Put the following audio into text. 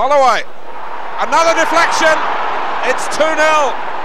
Holloway. Another deflection. It's 2 0.